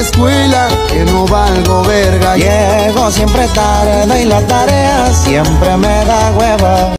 escuela que no valgo verga. Llego siempre tarde y la tarea siempre me da hueva.